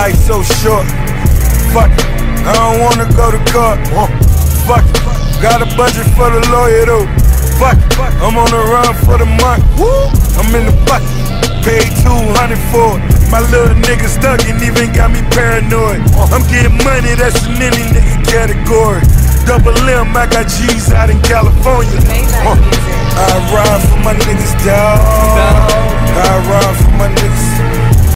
life so short. Fuck it, I don't wanna go to court. Fuck it, got a budget for the lawyer though. Fuck it, I'm on the run for the month. I'm in the bucket, paid 200 for it. My little nigga stuck and even got me paranoid. I'm getting money, that's in any nigga category. Double M, I got G's out in California. Uh, I ride for my niggas, dog.